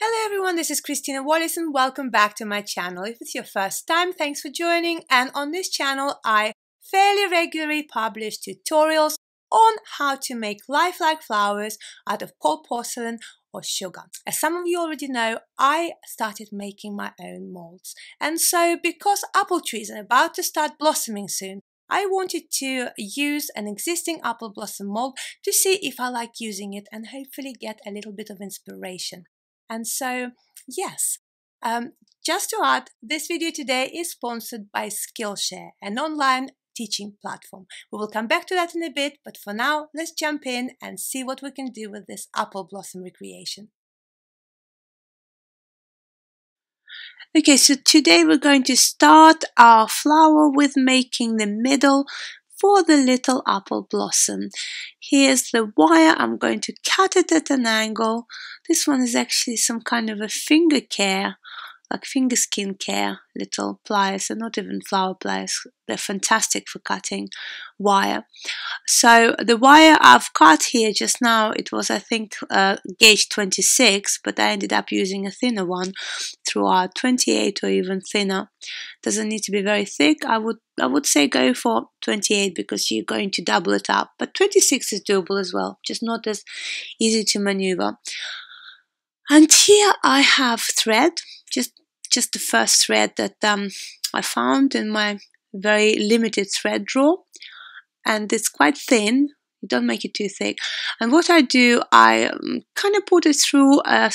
Hello everyone, this is Christina Wallis and welcome back to my channel. If it's your first time, thanks for joining and on this channel I fairly regularly publish tutorials on how to make lifelike flowers out of cold porcelain or sugar. As some of you already know, I started making my own molds. And so because apple trees are about to start blossoming soon, I wanted to use an existing apple blossom mold to see if I like using it and hopefully get a little bit of inspiration. And so, yes, um, just to add, this video today is sponsored by Skillshare, an online teaching platform. We will come back to that in a bit, but for now, let's jump in and see what we can do with this apple blossom recreation. Okay, so today we're going to start our flower with making the middle for the little apple blossom. Here's the wire, I'm going to cut it at an angle. This one is actually some kind of a finger care like finger skin care little pliers. They're not even flower pliers. They're fantastic for cutting wire. So the wire I've cut here just now, it was I think uh, gauge 26, but I ended up using a thinner one throughout 28 or even thinner. Doesn't need to be very thick. I would I would say go for 28 because you're going to double it up. But 26 is doable as well, just not as easy to maneuver. And here I have thread, just just the first thread that um, I found in my very limited thread drawer, and it's quite thin. Don't make it too thick. And what I do, I um, kind of put it through a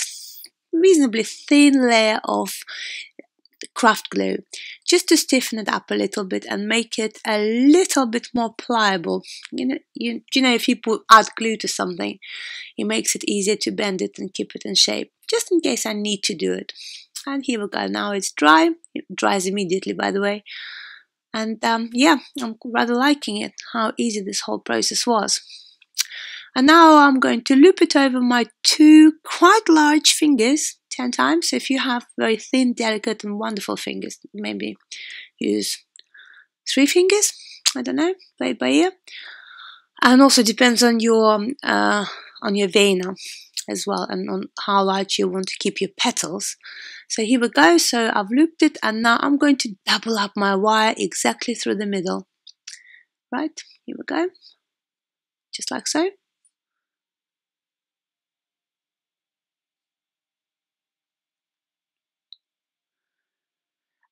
reasonably thin layer of craft glue just to stiffen it up a little bit and make it a little bit more pliable. You know you, you know if you put add glue to something it makes it easier to bend it and keep it in shape just in case I need to do it. And here we go. Now it's dry. It dries immediately by the way. And um, yeah I'm rather liking it how easy this whole process was. And now I'm going to loop it over my two quite large fingers 10 times. So if you have very thin, delicate, and wonderful fingers, maybe use three fingers. I don't know, play it by ear. And also depends on your uh, on your veiner as well and on how large you want to keep your petals. So here we go. So I've looped it and now I'm going to double up my wire exactly through the middle. Right, here we go. Just like so.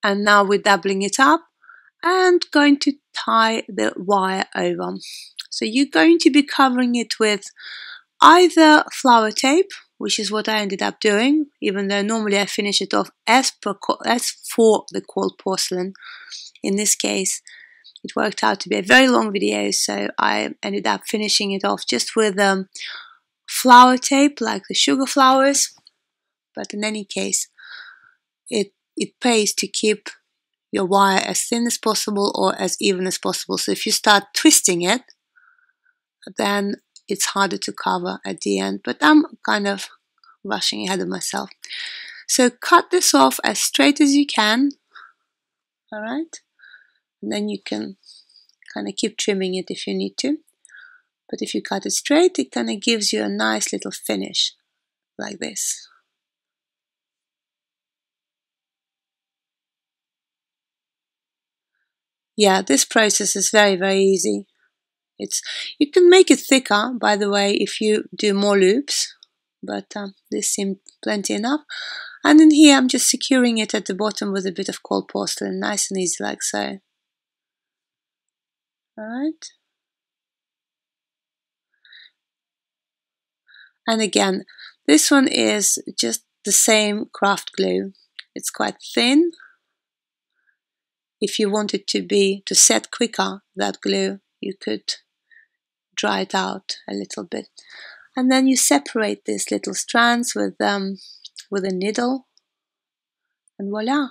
And now we're doubling it up and going to tie the wire over. So you're going to be covering it with either flower tape, which is what I ended up doing, even though normally I finish it off as, per, as for the cold porcelain. In this case, it worked out to be a very long video, so I ended up finishing it off just with um, flower tape, like the sugar flowers. But in any case, it it pays to keep your wire as thin as possible or as even as possible. So if you start twisting it, then it's harder to cover at the end. But I'm kind of rushing ahead of myself. So cut this off as straight as you can. All right. And then you can kind of keep trimming it if you need to. But if you cut it straight, it kind of gives you a nice little finish like this. Yeah, this process is very, very easy. It's You can make it thicker, by the way, if you do more loops, but um, this seemed plenty enough. And in here, I'm just securing it at the bottom with a bit of cold porcelain, nice and easy like so. Alright. And again, this one is just the same craft glue. It's quite thin, if you wanted to be to set quicker that glue you could dry it out a little bit and then you separate these little strands with um, with a needle and voila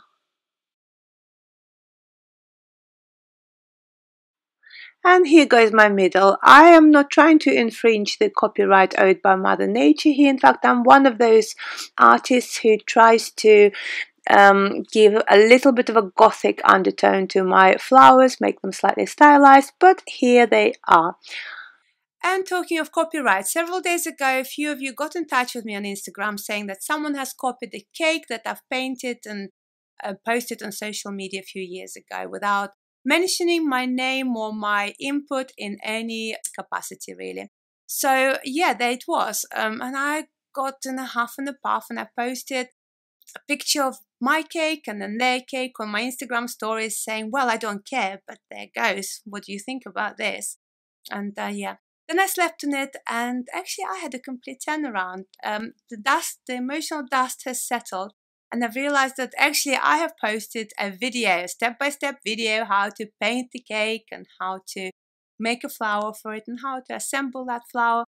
And here goes my middle. I am not trying to infringe the copyright owed by Mother Nature here. In fact, I'm one of those artists who tries to um, give a little bit of a gothic undertone to my flowers, make them slightly stylized, but here they are. And talking of copyright, several days ago, a few of you got in touch with me on Instagram saying that someone has copied the cake that I've painted and uh, posted on social media a few years ago without mentioning my name or my input in any capacity, really. So, yeah, there it was. Um, and I got in a half and a puff and I posted a picture of my cake and then their cake on my Instagram stories saying, Well, I don't care, but there goes. What do you think about this? And uh, yeah, then I slept on it, and actually, I had a complete turnaround. Um, the dust, the emotional dust has settled, and I've realized that actually I have posted a video, a step by step video, how to paint the cake and how to make a flower for it and how to assemble that flower.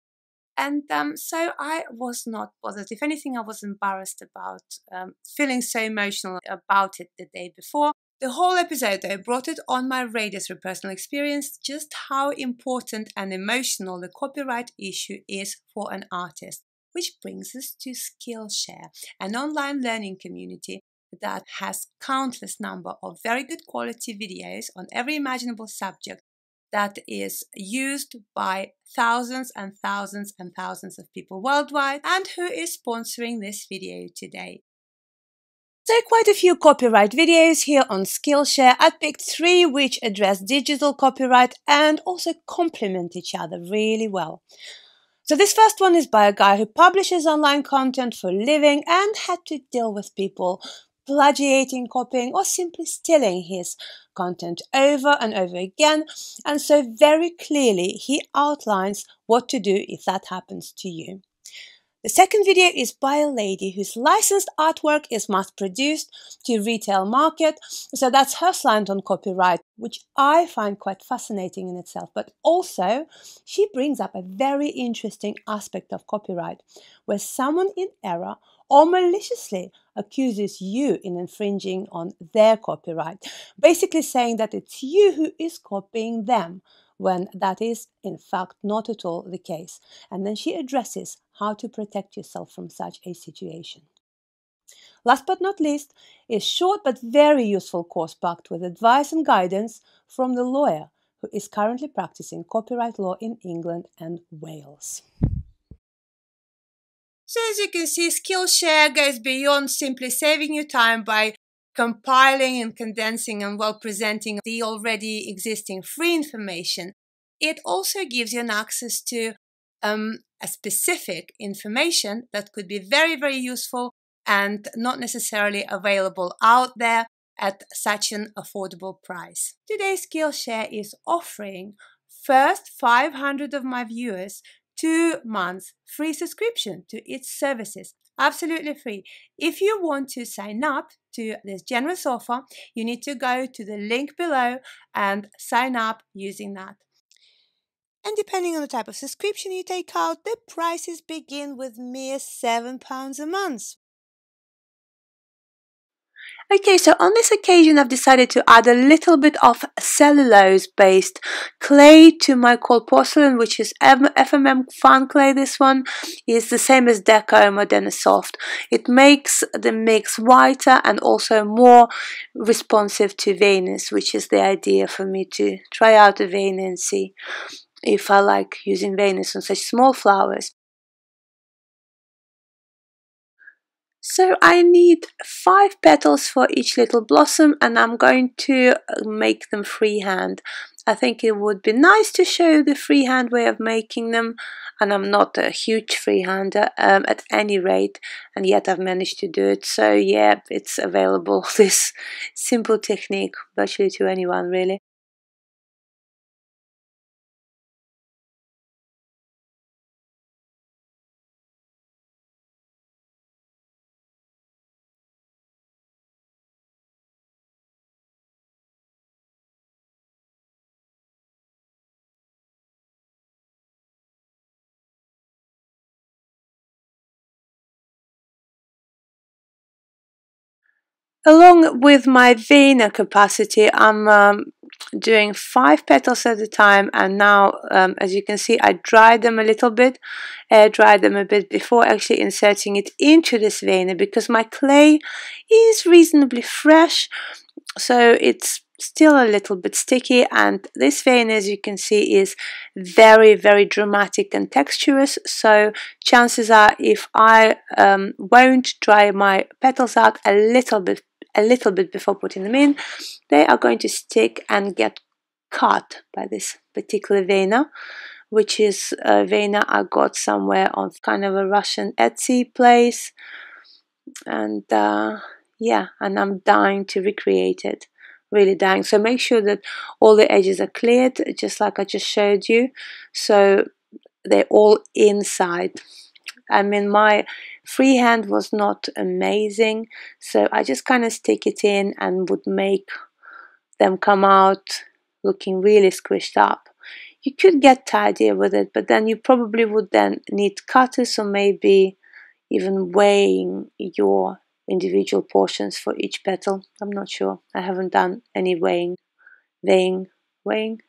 And um, so I was not bothered. If anything, I was embarrassed about um, feeling so emotional about it the day before. The whole episode, though, brought it on my radar through personal experience just how important and emotional the copyright issue is for an artist. Which brings us to Skillshare, an online learning community that has countless number of very good quality videos on every imaginable subject that is used by thousands and thousands and thousands of people worldwide and who is sponsoring this video today. There are quite a few copyright videos here on Skillshare. I picked three which address digital copyright and also complement each other really well. So this first one is by a guy who publishes online content for a living and had to deal with people plagiating, copying, or simply stealing his content over and over again. And so very clearly he outlines what to do if that happens to you. The second video is by a lady whose licensed artwork is mass produced to retail market. So that's her slant on copyright, which I find quite fascinating in itself. But also, she brings up a very interesting aspect of copyright, where someone in error or maliciously accuses you in infringing on their copyright, basically saying that it's you who is copying them when that is in fact not at all the case. And then she addresses how to protect yourself from such a situation. Last but not least is short but very useful course packed with advice and guidance from the lawyer who is currently practicing copyright law in England and Wales. So as you can see, Skillshare goes beyond simply saving you time by compiling and condensing and well presenting the already existing free information. It also gives you an access to um, a specific information that could be very, very useful and not necessarily available out there at such an affordable price. Today, Skillshare is offering first 500 of my viewers two months free subscription to its services. Absolutely free. If you want to sign up to this generous offer, you need to go to the link below and sign up using that. And depending on the type of subscription you take out, the prices begin with mere £7 a month. Okay, so on this occasion I've decided to add a little bit of cellulose based clay to my cold porcelain which is FMM Fun Clay. This one is the same as Deco Modena Soft. It makes the mix whiter and also more responsive to veinings which is the idea for me to try out a vein and see if I like using veinings on such small flowers. So I need five petals for each little blossom and I'm going to uh, make them freehand. I think it would be nice to show the freehand way of making them and I'm not a huge freehander um, at any rate and yet I've managed to do it so yeah it's available this simple technique virtually to anyone really. Along with my veiner capacity, I'm um, doing five petals at a time and now um, as you can see I dried them a little bit air dried them a bit before actually inserting it into this veiner because my clay is reasonably fresh so it's still a little bit sticky and this vein as you can see is very very dramatic and texturous so chances are if I um, won't dry my petals out a little bit a little bit before putting them in they are going to stick and get cut by this particular veiner which is a veiner I got somewhere on kind of a Russian Etsy place. And uh, yeah and I'm dying to recreate it. Really dying. So make sure that all the edges are cleared just like I just showed you. So they're all inside. I mean my freehand was not amazing so I just kind of stick it in and would make them come out looking really squished up you could get tidier with it but then you probably would then need cutters or maybe even weighing your individual portions for each petal. I'm not sure. I haven't done any weighing, weighing, weighing,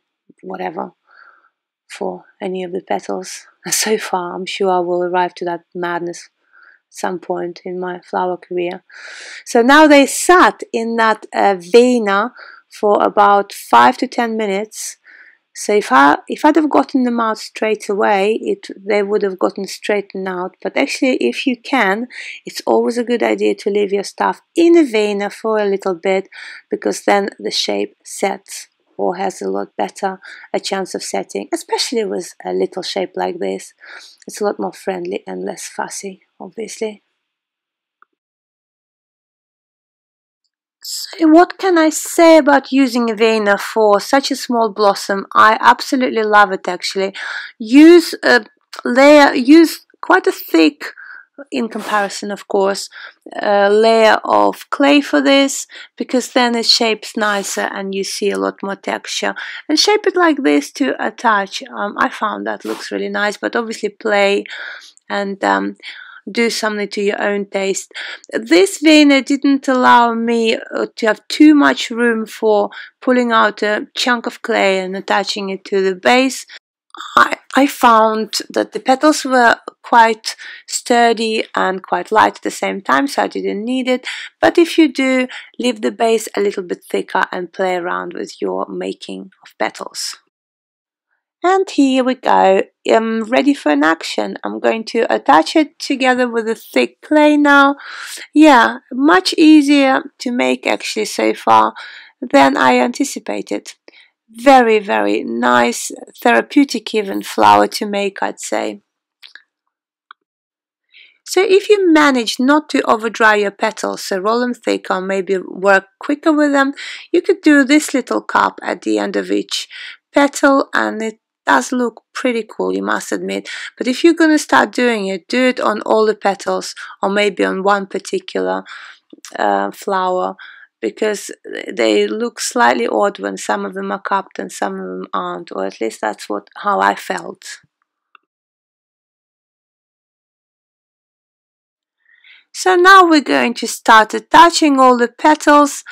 whatever for any of the petals so far. I'm sure I will arrive to that madness some point in my flower career. So now they sat in that uh, veiner for about five to ten minutes so if I if I'd have gotten them out straight away, it they would have gotten straightened out. But actually, if you can, it's always a good idea to leave your stuff in a veiner for a little bit because then the shape sets or has a lot better a chance of setting, especially with a little shape like this. It's a lot more friendly and less fussy, obviously. So what can I say about using veiner for such a small blossom? I absolutely love it actually. Use a layer, use quite a thick, in comparison of course, a layer of clay for this because then it shapes nicer and you see a lot more texture. And shape it like this to attach. Um, I found that looks really nice but obviously play and um, do something to your own taste. This veiner didn't allow me uh, to have too much room for pulling out a chunk of clay and attaching it to the base. I, I found that the petals were quite sturdy and quite light at the same time, so I didn't need it. But if you do, leave the base a little bit thicker and play around with your making of petals. And here we go, I'm ready for an action. I'm going to attach it together with a thick clay now. Yeah, much easier to make actually so far than I anticipated. Very, very nice, therapeutic even flower to make, I'd say. So if you manage not to overdry your petals, so roll them thick or maybe work quicker with them, you could do this little cup at the end of each petal and it does look pretty cool, you must admit. But if you're going to start doing it, do it on all the petals or maybe on one particular uh, flower because they look slightly odd when some of them are cupped and some of them aren't, or at least that's what how I felt. So now we're going to start attaching all the petals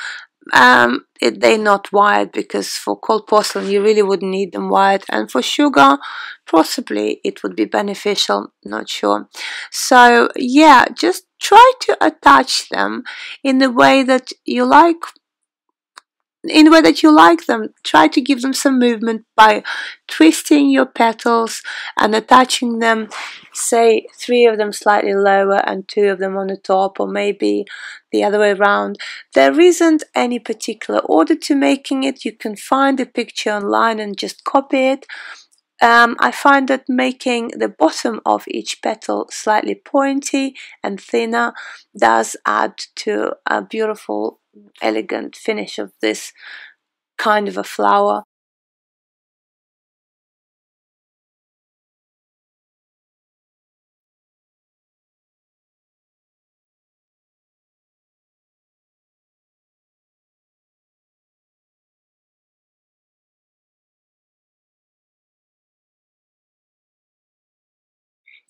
um, it, they're not wired because for cold porcelain you really wouldn't need them wired and for sugar possibly it would be beneficial not sure so yeah just try to attach them in the way that you like in the way that you like them. Try to give them some movement by twisting your petals and attaching them, say three of them slightly lower and two of them on the top or maybe the other way around. There isn't any particular order to making it. You can find a picture online and just copy it. Um, I find that making the bottom of each petal slightly pointy and thinner does add to a beautiful elegant finish of this kind of a flower.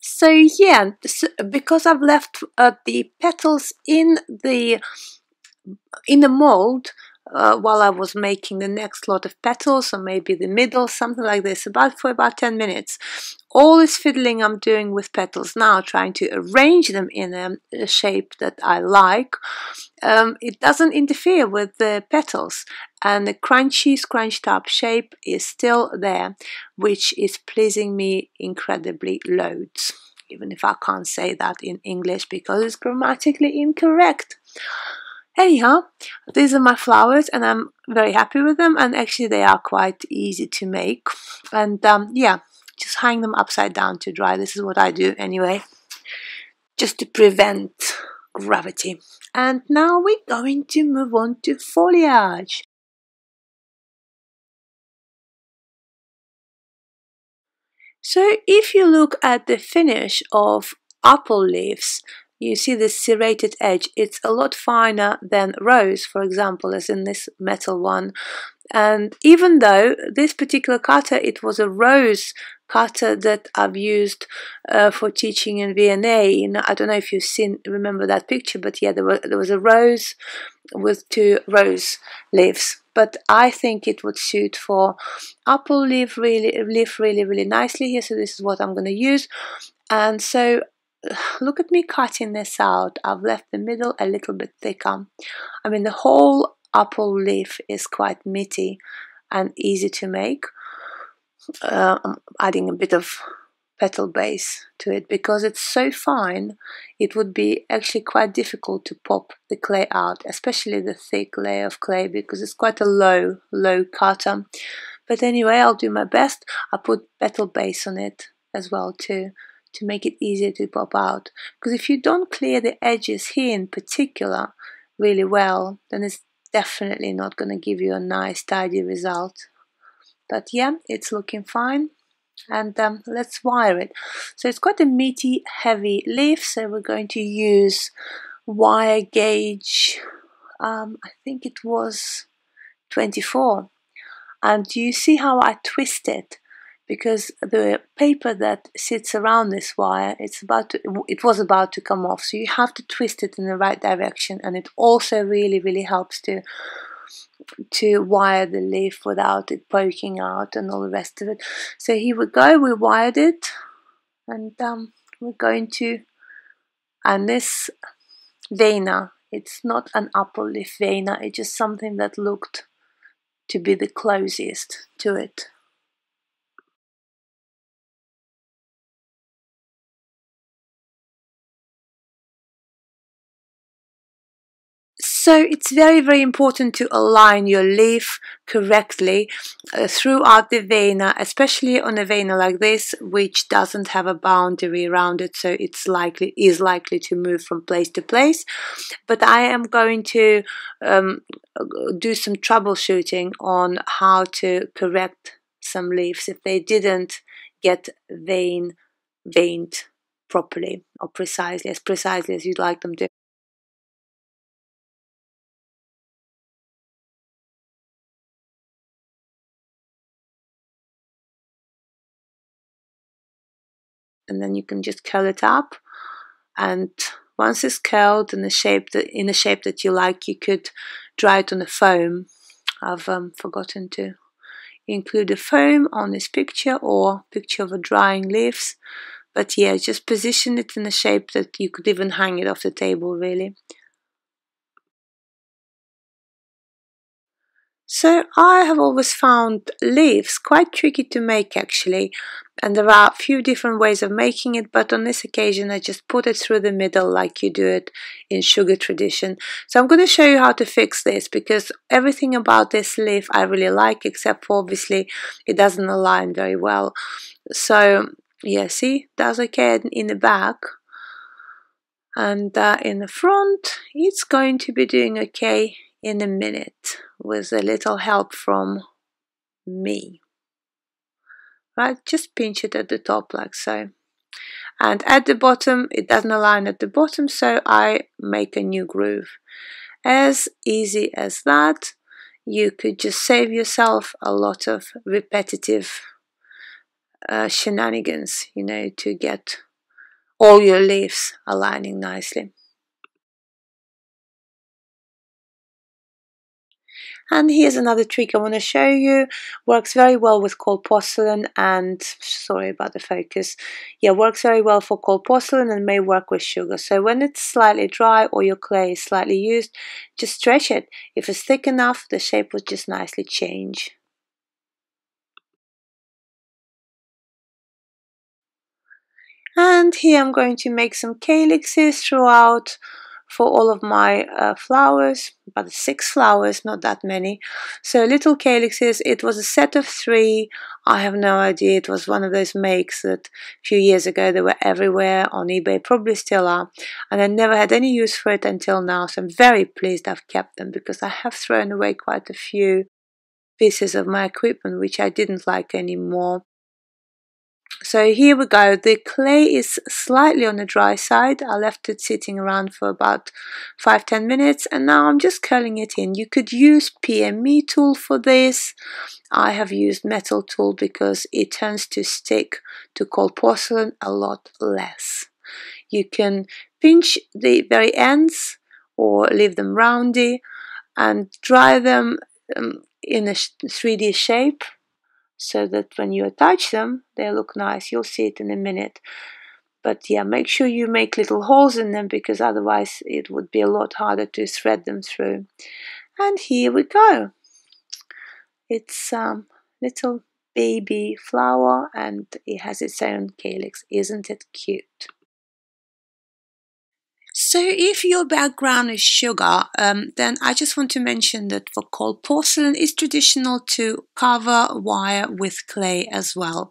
So yeah, because I've left uh, the petals in the in the mold uh, while I was making the next lot of petals or maybe the middle, something like this, about for about 10 minutes. All this fiddling I'm doing with petals now, trying to arrange them in a, a shape that I like, um, it doesn't interfere with the petals and the crunchy scrunched up shape is still there, which is pleasing me incredibly loads even if I can't say that in English because it's grammatically incorrect. Anyhow, these are my flowers and I'm very happy with them and actually they are quite easy to make. And um, yeah, just hang them upside down to dry. This is what I do anyway, just to prevent gravity. And now we're going to move on to foliage. So if you look at the finish of apple leaves, you see the serrated edge. It's a lot finer than rose, for example, as in this metal one. And even though this particular cutter, it was a rose cutter that I've used uh, for teaching in V&A. You know, I don't know if you've seen, remember that picture, but yeah, there was, there was a rose with two rose leaves. But I think it would suit for apple leaf really, leaf really, really nicely here. So this is what I'm going to use. And so look at me cutting this out. I've left the middle a little bit thicker. I mean, the whole apple leaf is quite meaty and easy to make. Uh, I'm adding a bit of petal base to it because it's so fine it would be actually quite difficult to pop the clay out especially the thick layer of clay because it's quite a low low cutter but anyway I'll do my best I put petal base on it as well too to make it easier to pop out. Because if you don't clear the edges here in particular really well, then it's definitely not going to give you a nice tidy result. But yeah, it's looking fine. And um, let's wire it. So it's quite a meaty, heavy leaf. So we're going to use wire gauge, um, I think it was 24. And you see how I twist it? Because the paper that sits around this wire it's about to, it was about to come off. So you have to twist it in the right direction and it also really really helps to to wire the leaf without it poking out and all the rest of it. So here we go we wired it and um, we're going to and this veiner it's not an apple leaf veiner it's just something that looked to be the closest to it So it's very, very important to align your leaf correctly uh, throughout the veiner, especially on a veiner like this, which doesn't have a boundary around it, so it's likely is likely to move from place to place. But I am going to um, do some troubleshooting on how to correct some leaves if they didn't get vein veined properly or precisely as precisely as you'd like them to. And then you can just curl it up. And once it's curled in the shape that in a shape that you like you could dry it on a foam. I've um, forgotten to include a foam on this picture or picture of a drying leaves. But yeah just position it in a shape that you could even hang it off the table really So I have always found leaves quite tricky to make actually and there are a few different ways of making it but on this occasion I just put it through the middle like you do it in sugar tradition. So I'm going to show you how to fix this because everything about this leaf I really like except for obviously it doesn't align very well. So yeah see that's okay in the back and uh, in the front it's going to be doing okay in a minute with a little help from me. Right, just pinch it at the top like so. And at the bottom, it doesn't align at the bottom, so I make a new groove. As easy as that, you could just save yourself a lot of repetitive uh, shenanigans, you know, to get all your leaves aligning nicely. And here's another trick I want to show you. Works very well with cold porcelain and, sorry about the focus, yeah, works very well for cold porcelain and may work with sugar. So when it's slightly dry or your clay is slightly used, just stretch it. If it's thick enough, the shape will just nicely change. And here I'm going to make some calyxes throughout for all of my uh, flowers, about six flowers, not that many. So little calyxes, it was a set of three. I have no idea. It was one of those makes that a few years ago they were everywhere on eBay, probably still are. And I never had any use for it until now. So I'm very pleased I've kept them because I have thrown away quite a few pieces of my equipment which I didn't like anymore. So here we go. The clay is slightly on the dry side. I left it sitting around for about 5-10 minutes and now I'm just curling it in. You could use PME tool for this. I have used metal tool because it tends to stick to cold porcelain a lot less. You can pinch the very ends or leave them roundy and dry them um, in a 3D shape so that when you attach them, they look nice. You'll see it in a minute. But yeah, make sure you make little holes in them because otherwise it would be a lot harder to thread them through. And here we go. It's um, little baby flower and it has its own calyx. Isn't it cute? So if your background is sugar, um, then I just want to mention that for cold porcelain, it's traditional to cover wire with clay as well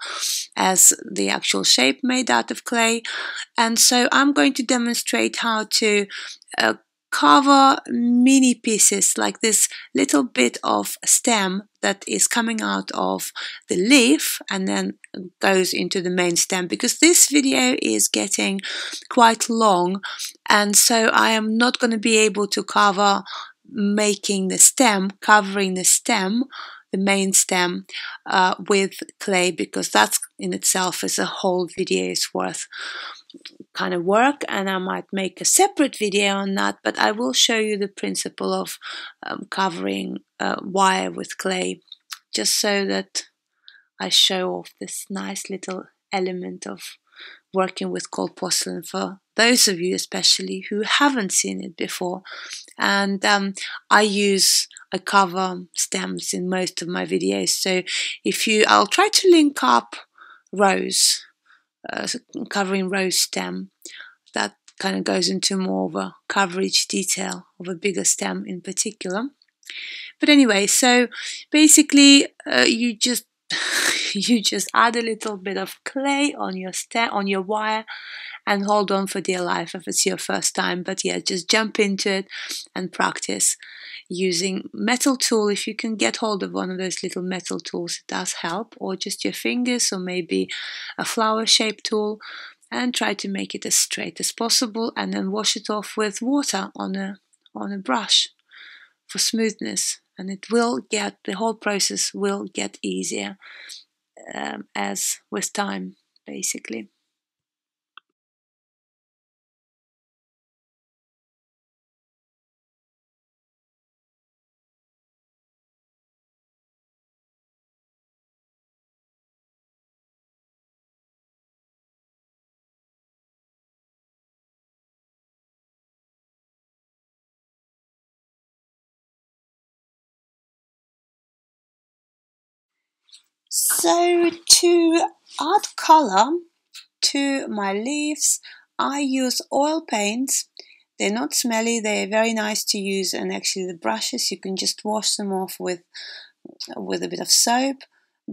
as the actual shape made out of clay. And so I'm going to demonstrate how to uh, cover mini pieces like this little bit of stem that is coming out of the leaf and then goes into the main stem because this video is getting quite long and so I am not going to be able to cover making the stem, covering the stem the main stem uh, with clay because that's in itself is a whole video's worth kind of work and I might make a separate video on that but I will show you the principle of um, covering uh, wire with clay just so that I show off this nice little element of working with cold porcelain for those of you especially who haven't seen it before. And um, I use I cover stems in most of my videos so if you I'll try to link up rose uh, covering rose stem that kind of goes into more of a coverage detail of a bigger stem in particular. But anyway, so basically uh, you just you just add a little bit of clay on your stem on your wire and hold on for dear life if it's your first time. But yeah, just jump into it and practice using metal tool. If you can get hold of one of those little metal tools, it does help, or just your fingers, or maybe a flower shaped tool, and try to make it as straight as possible, and then wash it off with water on a on a brush for smoothness, and it will get the whole process will get easier um, as with time, basically. So to add color to my leaves, I use oil paints. They're not smelly, they're very nice to use and actually the brushes you can just wash them off with with a bit of soap.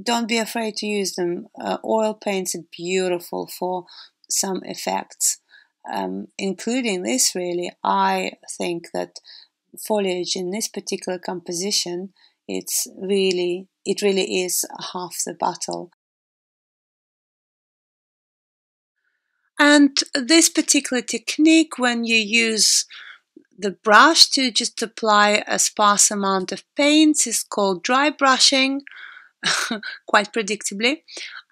Don't be afraid to use them. Uh, oil paints are beautiful for some effects, um, including this really. I think that foliage in this particular composition it's really it really is half the battle. And this particular technique, when you use the brush to just apply a sparse amount of paints, is called dry brushing, quite predictably.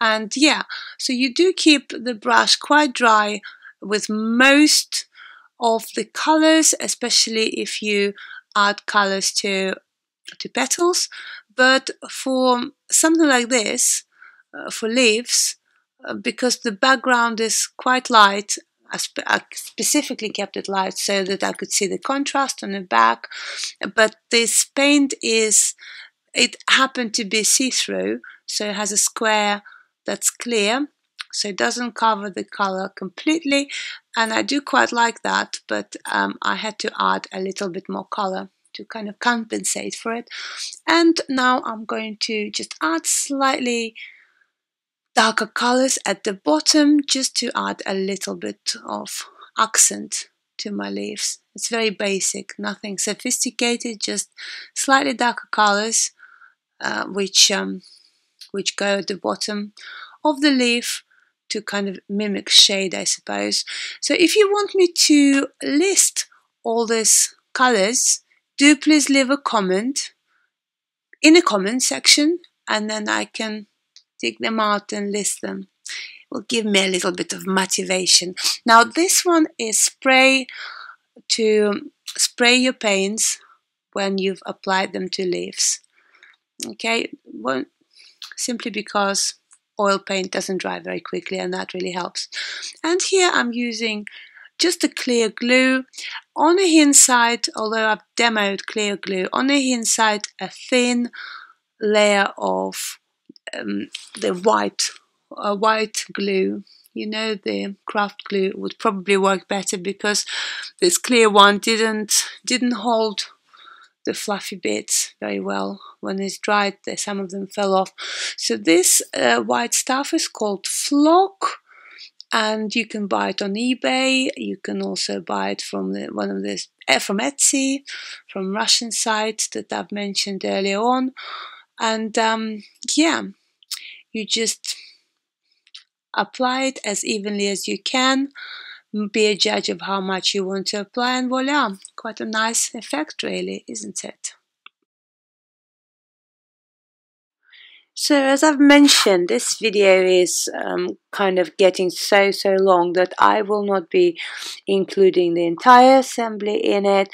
And yeah, so you do keep the brush quite dry with most of the colors, especially if you add colors to to petals but for something like this uh, for leaves uh, because the background is quite light I, spe I, specifically kept it light so that I could see the contrast on the back but this paint is it happened to be see-through so it has a square that's clear so it doesn't cover the color completely and I do quite like that but um, I had to add a little bit more color to kind of compensate for it and now I'm going to just add slightly darker colors at the bottom just to add a little bit of accent to my leaves it's very basic nothing sophisticated just slightly darker colors uh, which um, which go at the bottom of the leaf to kind of mimic shade, I suppose. So if you want me to list all these colors, do please leave a comment in the comment section and then I can take them out and list them. It will give me a little bit of motivation. Now this one is spray to spray your paints when you've applied them to leaves. Okay, well, simply because oil paint doesn't dry very quickly and that really helps. And here I'm using just a clear glue on the inside, although I've demoed clear glue, on the inside a thin layer of um, the white uh, white glue. You know the craft glue would probably work better because this clear one didn't didn't hold the fluffy bits very well. When it's dried, some of them fell off. So this uh, white stuff is called flock and you can buy it on eBay. You can also buy it from the, one of the uh, from Etsy, from Russian sites that I've mentioned earlier on. And um, yeah, you just apply it as evenly as you can be a judge of how much you want to apply and voila, quite a nice effect really, isn't it? So as I've mentioned, this video is um, kind of getting so, so long that I will not be including the entire assembly in it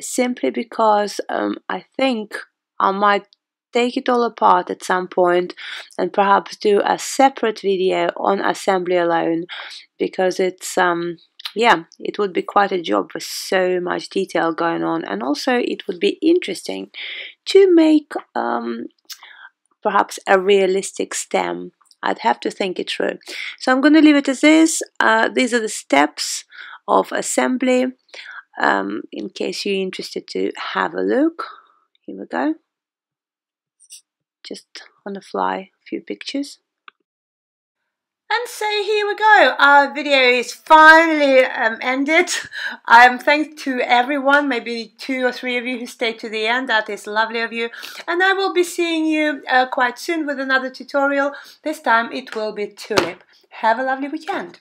simply because um, I think I might take it all apart at some point and perhaps do a separate video on assembly alone because it's um yeah it would be quite a job with so much detail going on and also it would be interesting to make um perhaps a realistic stem. I'd have to think it through. So I'm going to leave it as is. Uh, these are the steps of assembly um, in case you're interested to have a look. Here we go. Just on the fly a few pictures. And so here we go. Our video is finally um, ended. I am um, thanks to everyone, maybe two or three of you who stayed to the end. That is lovely of you. And I will be seeing you uh, quite soon with another tutorial. This time it will be tulip. Have a lovely weekend.